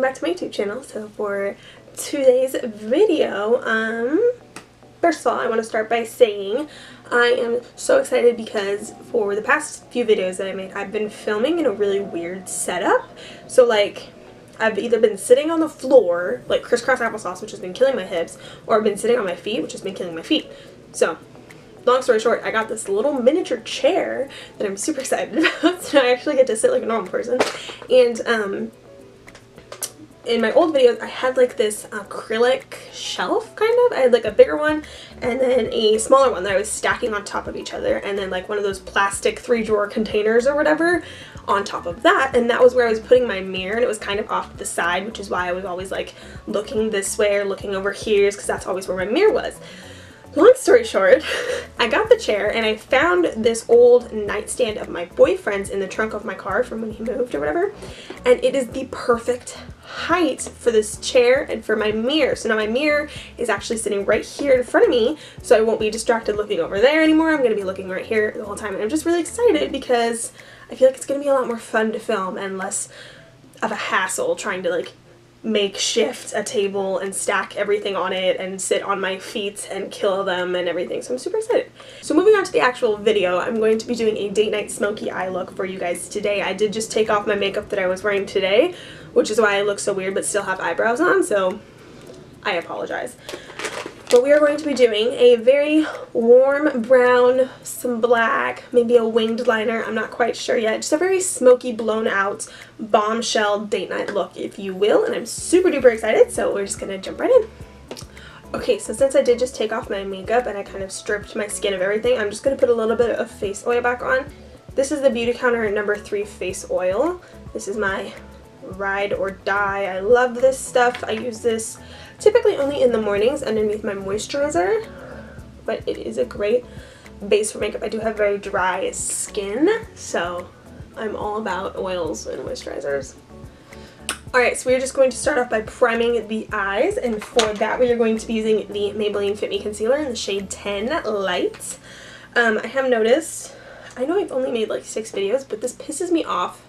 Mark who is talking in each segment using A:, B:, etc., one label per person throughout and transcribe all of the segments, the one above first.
A: welcome back to my YouTube channel. So for today's video, um, first of all I want to start by saying I am so excited because for the past few videos that I made I've been filming in a really weird setup. So like I've either been sitting on the floor, like crisscross applesauce, which has been killing my hips, or I've been sitting on my feet, which has been killing my feet. So long story short, I got this little miniature chair that I'm super excited about. so I actually get to sit like a normal person. And um, in my old videos, I had like this acrylic shelf kind of. I had like a bigger one and then a smaller one that I was stacking on top of each other and then like one of those plastic three drawer containers or whatever on top of that and that was where I was putting my mirror and it was kind of off the side which is why I was always like looking this way or looking over here because that's always where my mirror was. Long story short, I got the chair and I found this old nightstand of my boyfriend's in the trunk of my car from when he moved or whatever. And it is the perfect height for this chair and for my mirror. So now my mirror is actually sitting right here in front of me so I won't be distracted looking over there anymore. I'm going to be looking right here the whole time and I'm just really excited because I feel like it's going to be a lot more fun to film and less of a hassle trying to like makeshift a table and stack everything on it and sit on my feet and kill them and everything. So I'm super excited. So moving on to the actual video, I'm going to be doing a date night smoky eye look for you guys today. I did just take off my makeup that I was wearing today, which is why I look so weird but still have eyebrows on, so I apologize. But we are going to be doing a very warm brown, some black, maybe a winged liner, I'm not quite sure yet. Just a very smoky, blown out, bombshell date night look, if you will. And I'm super duper excited, so we're just going to jump right in. Okay, so since I did just take off my makeup and I kind of stripped my skin of everything, I'm just going to put a little bit of face oil back on. This is the Beautycounter number 3 face oil. This is my ride or die. I love this stuff. I use this typically only in the mornings underneath my moisturizer, but it is a great base for makeup. I do have very dry skin, so I'm all about oils and moisturizers. Alright, so we're just going to start off by priming the eyes, and for that we are going to be using the Maybelline Fit Me Concealer in the shade 10 Light. Um, I have noticed, I know I've only made like six videos, but this pisses me off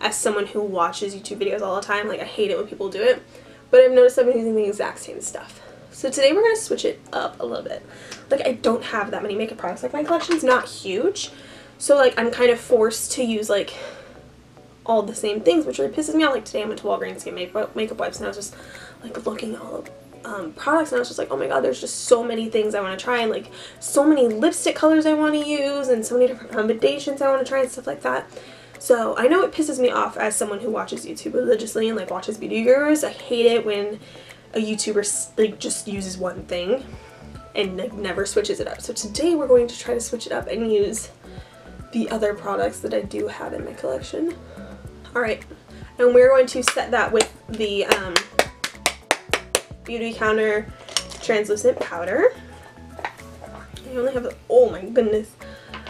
A: as someone who watches YouTube videos all the time. Like, I hate it when people do it. But I've noticed I've been using the exact same stuff. So today we're going to switch it up a little bit. Like, I don't have that many makeup products. Like, my collection's not huge. So, like, I'm kind of forced to use, like, all the same things, which really pisses me off. Like, today I went to Walgreens to get makeup, makeup wipes, and I was just, like, looking at all the um, products, and I was just like, oh my god, there's just so many things I want to try, and, like, so many lipstick colors I want to use, and so many different foundations I want to try, and stuff like that. So I know it pisses me off as someone who watches YouTube religiously and like watches beauty gurus. I hate it when a YouTuber like just uses one thing and like never switches it up. So today we're going to try to switch it up and use the other products that I do have in my collection. Alright, and we're going to set that with the um, Beautycounter translucent powder. I only have, oh my goodness,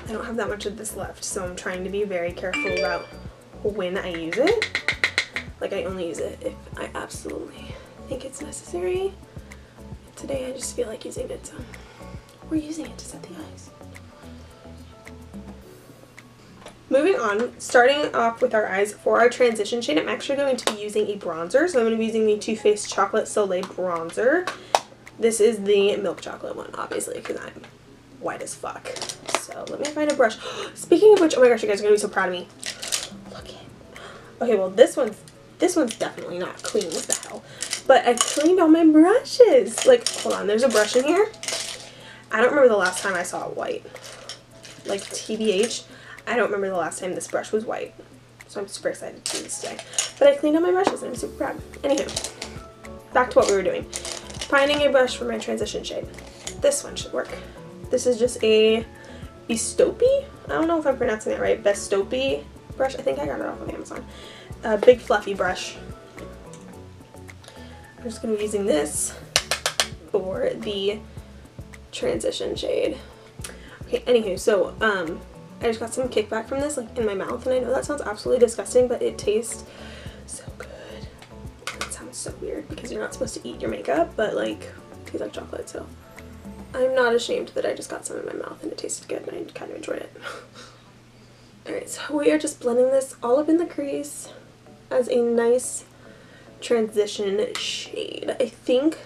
A: I don't have that much of this left, so I'm trying to be very careful about when I use it. Like, I only use it if I absolutely think it's necessary. Today, I just feel like using it, so we're using it to set the eyes. Moving on, starting off with our eyes, for our transition shade, I'm actually going to be using a bronzer. So I'm going to be using the Too Faced Chocolate Soleil Bronzer. This is the milk chocolate one, obviously, because I'm white as fuck. So let me find a brush. Speaking of which, oh my gosh, you guys are gonna be so proud of me. Look at. Okay, well this one's this one's definitely not clean. What the hell? But I cleaned all my brushes. Like, hold on, there's a brush in here. I don't remember the last time I saw it white. Like TBH, I don't remember the last time this brush was white. So I'm super excited to do this today. But I cleaned all my brushes and I'm super proud. Anywho, back to what we were doing. Finding a brush for my transition shade. This one should work. This is just a Bestopi? I don't know if I'm pronouncing it right. Bestopi brush. I think I got it off of Amazon. A big fluffy brush. I'm just going to be using this for the transition shade. Okay, anywho, so um, I just got some kickback from this like in my mouth and I know that sounds absolutely disgusting but it tastes so good. That sounds so weird because you're not supposed to eat your makeup but like it tastes like chocolate so I'm not ashamed that I just got some in my mouth and it tasted good and I kind of enjoyed it. Alright, so we are just blending this all up in the crease as a nice transition shade. I think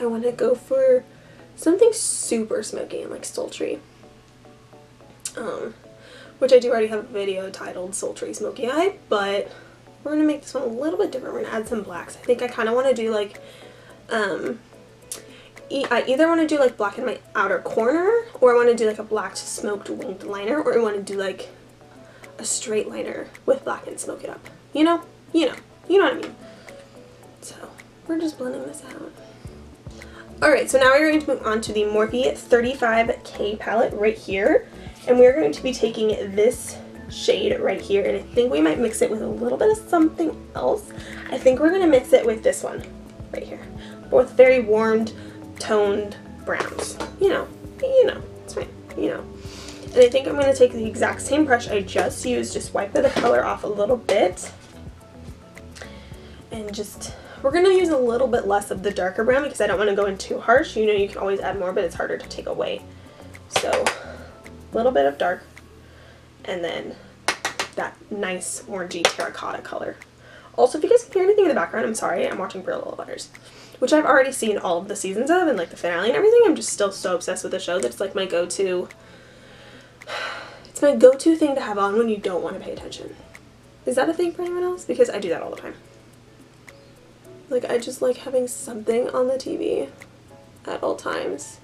A: I want to go for something super smoky and like sultry. Um, which I do already have a video titled Sultry Smoky Eye, but we're going to make this one a little bit different. We're going to add some blacks. I think I kind of want to do like, um, e I either want to do like black in my outer corner, or I want to do like a black smoked winged liner, or I want to do like a straight liner with black and smoke it up. You know? You know. You know what I mean. So, we're just blending this out. Alright, so now we're going to move on to the Morphe 35K palette right here. And we're going to be taking this shade right here, and I think we might mix it with a little bit of something else. I think we're going to mix it with this one right here. Both very warmed, toned browns. You know, you know, it's fine, you know. And I think I'm going to take the exact same brush I just used, just wipe the color off a little bit. And just, we're going to use a little bit less of the darker brown because I don't want to go in too harsh. You know you can always add more, but it's harder to take away. So a little bit of dark, and then that nice orangey terracotta color. Also, if you guys can hear anything in the background, I'm sorry, I'm watching Little Liars, which I've already seen all of the seasons of, and like the finale and everything. I'm just still so obsessed with the show that it's like my go-to, it's my go-to thing to have on when you don't want to pay attention. Is that a thing for anyone else? Because I do that all the time. Like, I just like having something on the TV at all times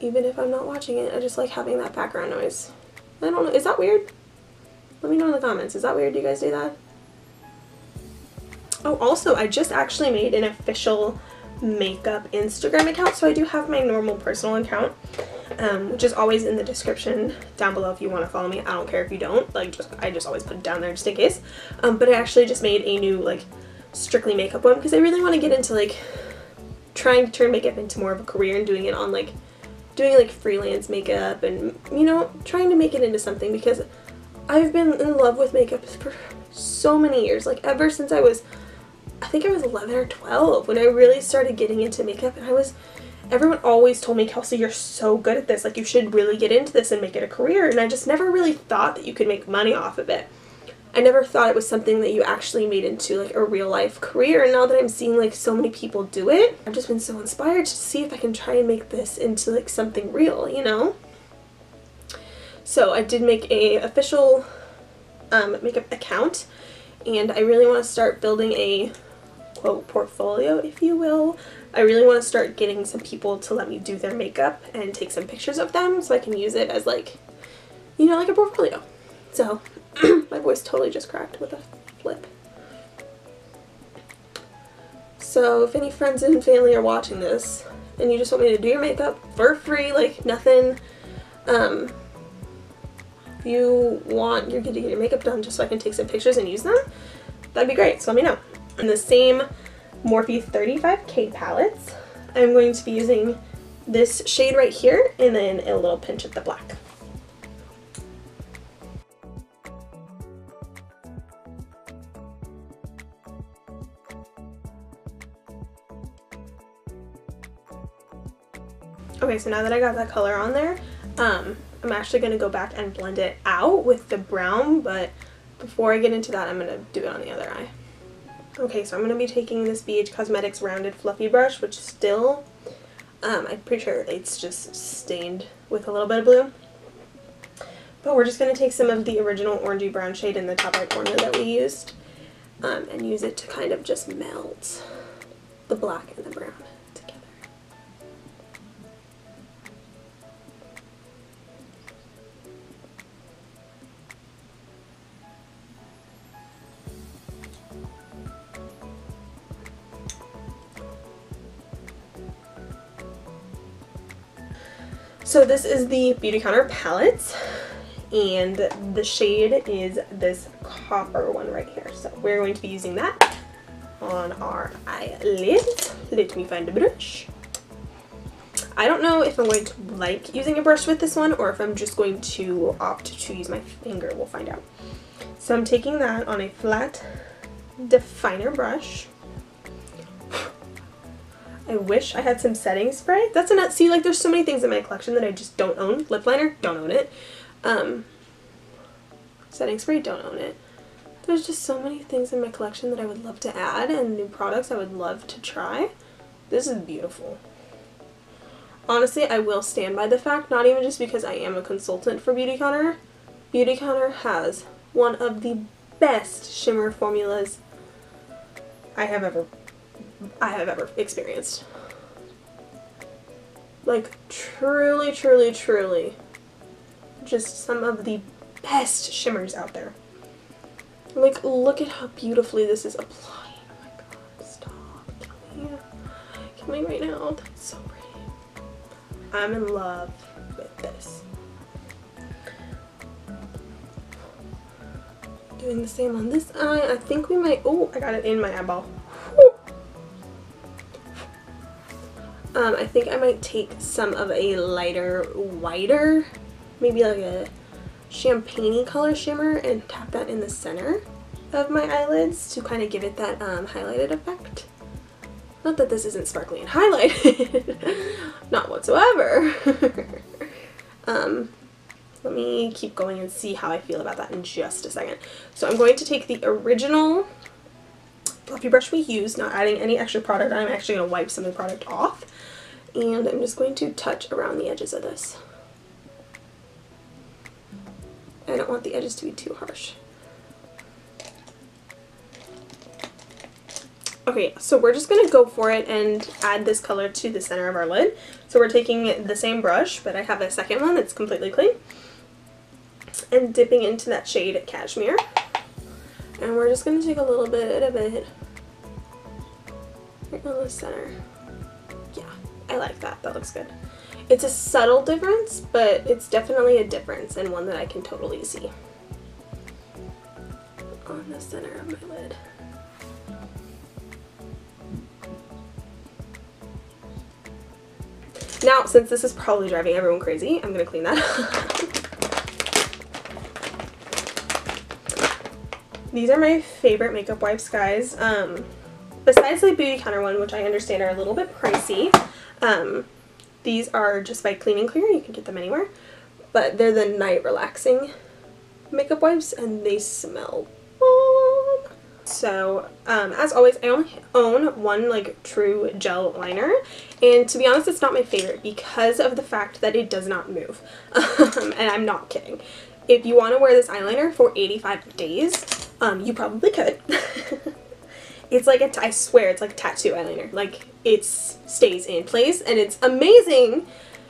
A: even if I'm not watching it. I just like having that background noise. I don't know. Is that weird? Let me know in the comments. Is that weird? Do you guys do that? Oh, also, I just actually made an official makeup Instagram account. So I do have my normal personal account, um, which is always in the description down below if you want to follow me. I don't care if you don't. Like, just I just always put it down there just in case. Um, but I actually just made a new, like, strictly makeup one because I really want to get into, like, trying to turn makeup into more of a career and doing it on, like, doing like freelance makeup and you know trying to make it into something because I've been in love with makeup for so many years like ever since I was I think I was 11 or 12 when I really started getting into makeup and I was everyone always told me Kelsey you're so good at this. Like you should really get into this and make it a career. And I just never really thought that you could make money off of it. I never thought it was something that you actually made into like a real life career and now that I'm seeing like so many people do it I've just been so inspired to see if I can try and make this into like something real you know? So I did make a official um, makeup account and I really want to start building a quote portfolio if you will I really want to start getting some people to let me do their makeup and take some pictures of them so I can use it as like you know like a portfolio so my voice totally just cracked with a flip. So if any friends and family are watching this and you just want me to do your makeup for free, like nothing, um, you want you're going to get your makeup done just so I can take some pictures and use them, that'd be great. So let me know. In the same Morphe 35K palettes, I'm going to be using this shade right here and then a little pinch of the black. Okay, so now that I got that color on there, um, I'm actually going to go back and blend it out with the brown, but before I get into that, I'm going to do it on the other eye. Okay, so I'm going to be taking this BH Cosmetics Rounded Fluffy Brush, which still, um, I'm pretty sure it's just stained with a little bit of blue. But we're just going to take some of the original orangey brown shade in the top right corner that we used um, and use it to kind of just melt the black and the brown. So this is the Beautycounter palette and the shade is this copper one right here. So we're going to be using that on our eyelids. Let me find a brush. I don't know if I'm going to like using a brush with this one or if I'm just going to opt to use my finger. We'll find out. So I'm taking that on a flat definer brush I wish I had some setting spray. That's a nut. See, like there's so many things in my collection that I just don't own. Lip liner, don't own it. Um, setting spray, don't own it. There's just so many things in my collection that I would love to add and new products I would love to try. This is beautiful. Honestly, I will stand by the fact, not even just because I am a consultant for Beautycounter, Beautycounter has one of the best shimmer formulas I have ever I have ever experienced. Like truly, truly, truly just some of the best shimmers out there. Like look at how beautifully this is applying. Oh my god, stop. Kill me. Kill me right now. That's so pretty. I'm in love with this. Doing the same on this eye. I think we might, oh, I got it in my eyeball. Um, I think I might take some of a lighter, whiter, maybe like a champagne color shimmer and tap that in the center of my eyelids to kind of give it that um, highlighted effect. Not that this isn't sparkly and highlighted. Not whatsoever. um, let me keep going and see how I feel about that in just a second. So I'm going to take the original fluffy brush we used, not adding any extra product. I'm actually going to wipe some of the product off. And I'm just going to touch around the edges of this. I don't want the edges to be too harsh. Okay, so we're just going to go for it and add this color to the center of our lid. So we're taking the same brush, but I have a second one that's completely clean. And dipping into that shade Cashmere. And we're just going to take a little bit of it right on the center. I like that. That looks good. It's a subtle difference, but it's definitely a difference and one that I can totally see on the center of my lid. Now, since this is probably driving everyone crazy, I'm going to clean that up. These are my favorite makeup wipes, guys. Um, besides the Beautycounter one, which I understand are a little bit pricey, um, these are just by Clean and Clear. You can get them anywhere. But they're the night relaxing makeup wipes and they smell bomb. So, um, as always, I only own one, like, true gel liner. And to be honest, it's not my favorite because of the fact that it does not move. Um, and I'm not kidding. If you want to wear this eyeliner for 85 days, um, you probably could. it's like a, I swear, it's like a tattoo eyeliner. Like, it stays in place and it's amazing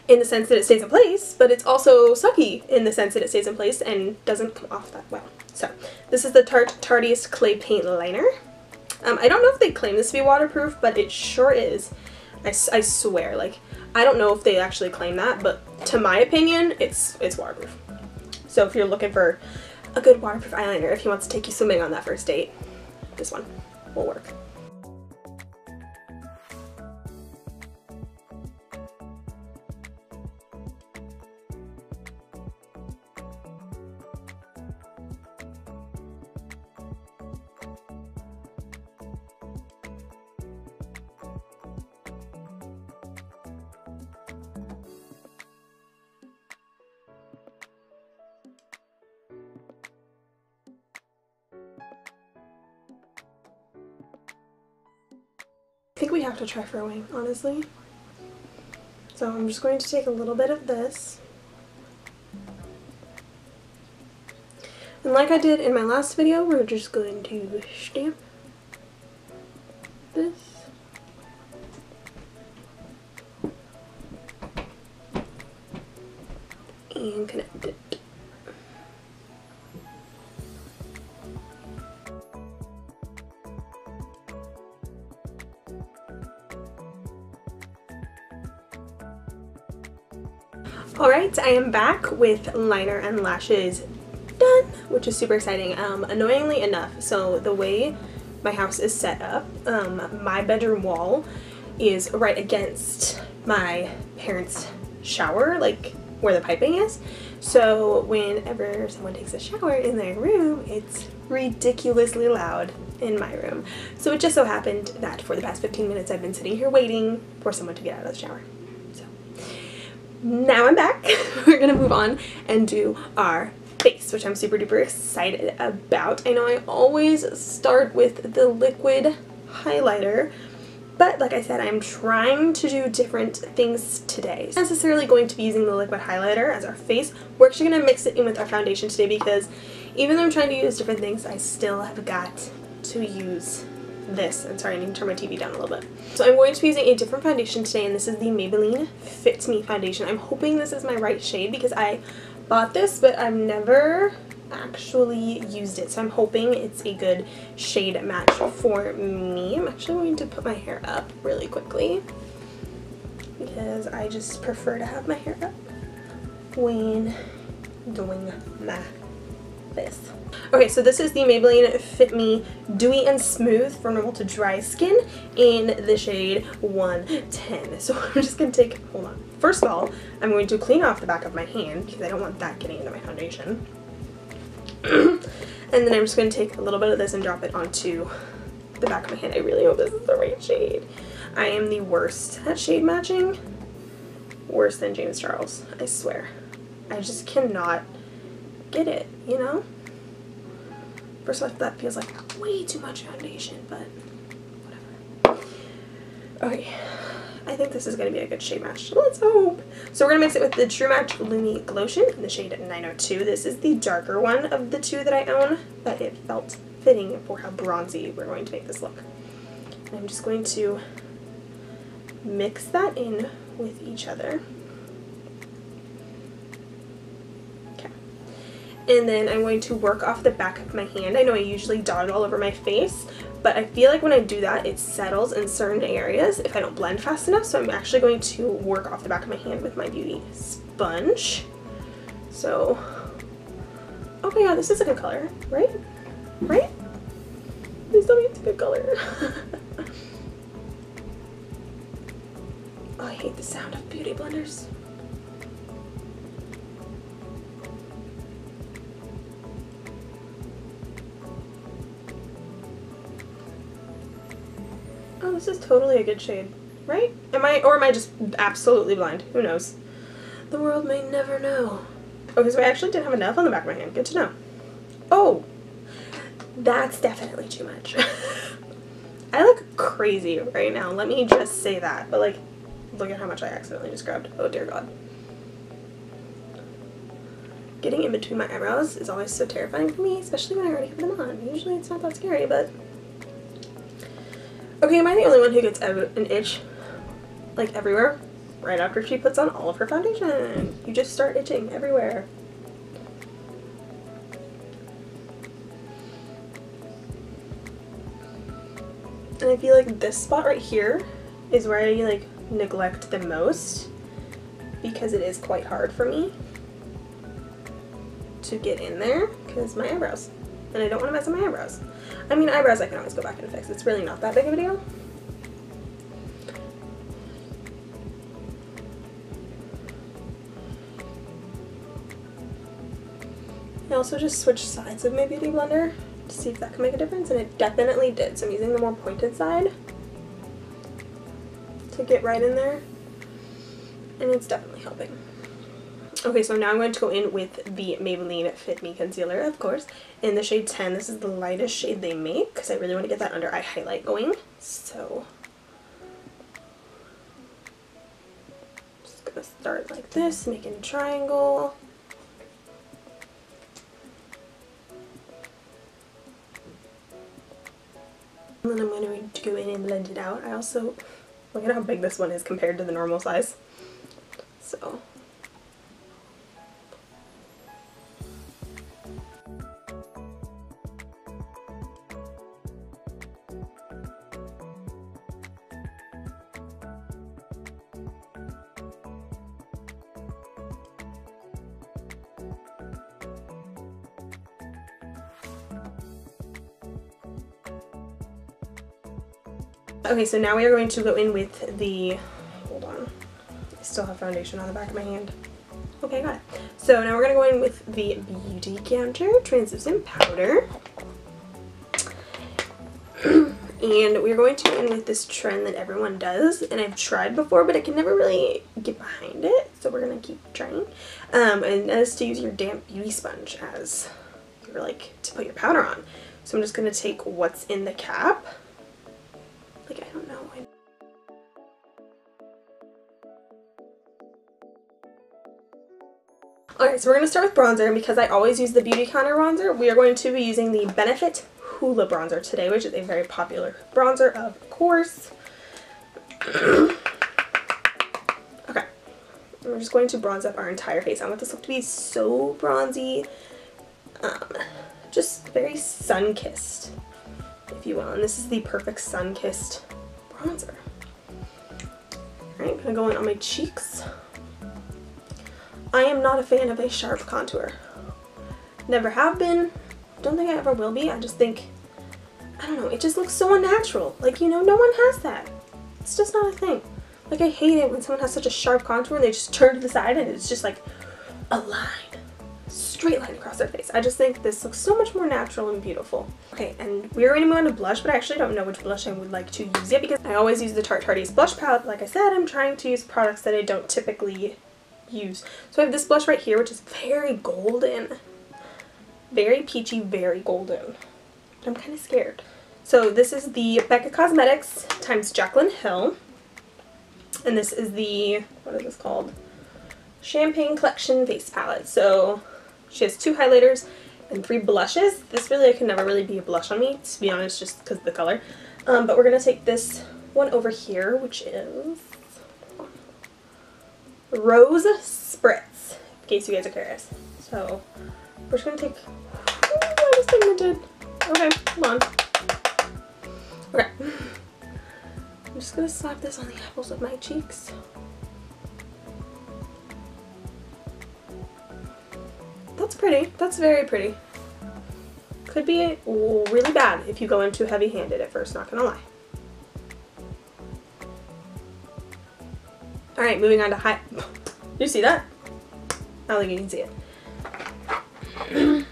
A: in the sense that it stays in place, but it's also sucky in the sense that it stays in place and doesn't come off that well. So this is the Tarte Tarteist Clay Paint Liner. Um, I don't know if they claim this to be waterproof, but it sure is. I, I swear, like, I don't know if they actually claim that, but to my opinion, it's, it's waterproof. So if you're looking for a good waterproof eyeliner, if he wants to take you swimming on that first date, this one will work. I think we have to try for a wing, honestly. So I'm just going to take a little bit of this. And like I did in my last video, we're just going to stamp Alright, I am back with liner and lashes done, which is super exciting. Um, annoyingly enough, so the way my house is set up, um, my bedroom wall is right against my parents' shower, like where the piping is. So whenever someone takes a shower in their room, it's ridiculously loud in my room. So it just so happened that for the past 15 minutes I've been sitting here waiting for someone to get out of the shower now I'm back. We're gonna move on and do our face, which I'm super duper excited about. I know I always start with the liquid highlighter, but like I said, I'm trying to do different things today. Not necessarily going to be using the liquid highlighter as our face. We're actually to mix it in with our foundation today because even though I'm trying to use different things, I still have got to use this. I'm sorry, I need to turn my TV down a little bit. So I'm going to be using a different foundation today, and this is the Maybelline Fit Me foundation. I'm hoping this is my right shade because I bought this, but I've never actually used it. So I'm hoping it's a good shade match for me. I'm actually going to put my hair up really quickly because I just prefer to have my hair up when doing my this. Okay, so this is the Maybelline Fit Me Dewy and Smooth for normal to dry skin in the shade 110. So I'm just going to take, hold on. First of all, I'm going to clean off the back of my hand because I don't want that getting into my foundation. and then I'm just going to take a little bit of this and drop it onto the back of my hand. I really hope this is the right shade. I am the worst at shade matching. Worse than James Charles, I swear. I just cannot get it, you know? First off, that feels like way too much foundation, but whatever. Okay, I think this is going to be a good shade match. Let's hope. So we're going to mix it with the True Match Lumi Glotion in the shade 902. This is the darker one of the two that I own, but it felt fitting for how bronzy we're going to make this look. And I'm just going to mix that in with each other. And then I'm going to work off the back of my hand. I know I usually dot it all over my face, but I feel like when I do that, it settles in certain areas if I don't blend fast enough. So I'm actually going to work off the back of my hand with my beauty sponge. So, oh my god, this is a good color, right? Right? Please tell me it's a good color. oh, I hate the sound of beauty blenders. This is totally a good shade, right? Am I, or am I just absolutely blind? Who knows? The world may never know. Okay, so I actually didn't have enough on the back of my hand. Good to know. Oh, that's definitely too much. I look crazy right now. Let me just say that. But like, look at how much I accidentally just grabbed. Oh dear God. Getting in between my eyebrows is always so terrifying for me, especially when I already have them on. Usually it's not that scary, but Okay, am I the only one who gets an itch, like, everywhere? Right after she puts on all of her foundation. You just start itching everywhere. And I feel like this spot right here is where I, like, neglect the most because it is quite hard for me to get in there because my eyebrows and I don't want to mess up my eyebrows. I mean, eyebrows I can always go back and fix. It's really not that big of a deal. I also just switched sides of my Beauty Blender to see if that can make a difference, and it definitely did. So I'm using the more pointed side to get right in there, and it's definitely helping. Okay, so now I'm going to go in with the Maybelline Fit Me Concealer, of course, in the shade 10. This is the lightest shade they make because I really want to get that under eye highlight going. So, just going to start like this, making a triangle. And then I'm going to go in and blend it out. I also, look at how big this one is compared to the normal size. So, Okay, so now we are going to go in with the, hold on, I still have foundation on the back of my hand. Okay, got it. So now we're going to go in with the Beautycounter Translucent Powder. and we're going to go in with this trend that everyone does, and I've tried before, but I can never really get behind it. So we're to keep trying. Um, and that is to use your damp beauty sponge as your, like, to put your powder on. So I'm just to take what's in the cap. Alright, so we're going to start with bronzer, and because I always use the Beautycounter bronzer, we are going to be using the Benefit Hoola bronzer today, which is a very popular bronzer, of course. okay. We're just going to bronze up our entire face. I want this look to be so bronzy. Um, just very sun-kissed, if you will. And this is the perfect sun-kissed bronzer. Alright, I'm going to go in on my cheeks. I am not a fan of a sharp contour. Never have been. Don't think I ever will be. I just think, I don't know, it just looks so unnatural. Like, you know, no one has that. It's just not a thing. Like, I hate it when someone has such a sharp contour and they just turn to the side and it's just like a line. Straight line across their face. I just think this looks so much more natural and beautiful. Okay, and we're going to move on to blush, but I actually don't know which blush I would like to use yet because I always use the Tarte Tarte's blush palette. Like I said, I'm trying to use products that I don't typically use. So I have this blush right here, which is very golden. Very peachy, very golden. I'm kind of scared. So this is the Becca Cosmetics times Jaclyn Hill. And this is the, what is this called? Champagne Collection Face Palette. So she has two highlighters and three blushes. This really can never really be a blush on me, to be honest, just because of the color. Um, but we're going to take this one over here, which is Rose Spritz, in case you guys are curious. So we're just to take, oh, I just pigmented. Okay, come on. Okay. I'm just to slap this on the apples of my cheeks. That's pretty. That's very pretty. Could be really bad if you go in too heavy-handed at first, not gonna lie. Alright, moving on to high... you see that? I don't think you can see it.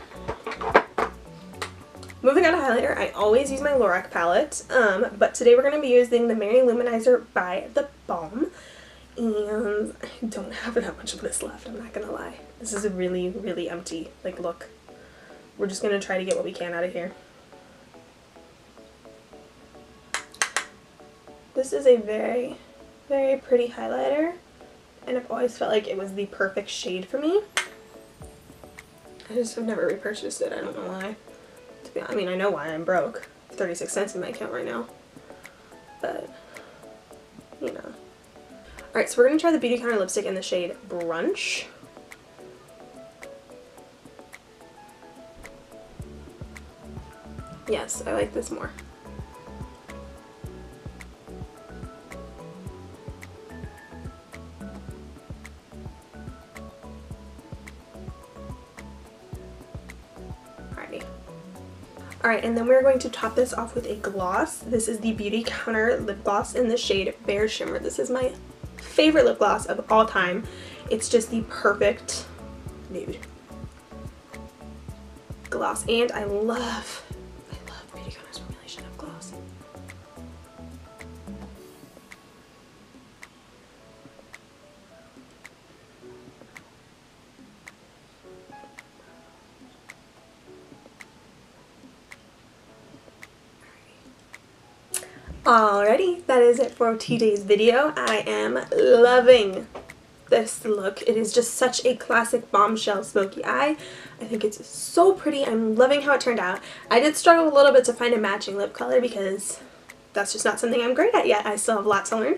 A: moving on to highlighter, I always use my Lorac palette, um, but today we're going to be using the Mary-Lou Manizer by The Balm. And I don't have that much of this left, I'm not going to lie. This is a really, really empty, like, look. We're just going to try to get what we can out of here. This is a very very pretty highlighter and I've always felt like it was the perfect shade for me. I just have never repurchased it. I don't know why. To be, I mean, I know why. I'm broke. 36 cents in my account right now. But, you know. Alright, so we're going to try the Beautycounter lipstick in the shade Brunch. Yes, I like this more. Alright, and then we're going to top this off with a gloss. This is the Beautycounter lip gloss in the shade Bare Shimmer. This is my favorite lip gloss of all time. It's just the perfect nude gloss. And I love Alrighty, that is it for today's video. I am loving this look. It is just such a classic bombshell smoky eye. I think it's so pretty. I'm loving how it turned out. I did struggle a little bit to find a matching lip color because that's just not something I'm great at yet. I still have lots to learn.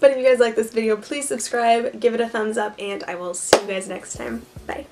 A: But if you guys like this video, please subscribe, give it a thumbs up, and I will see you guys next time. Bye.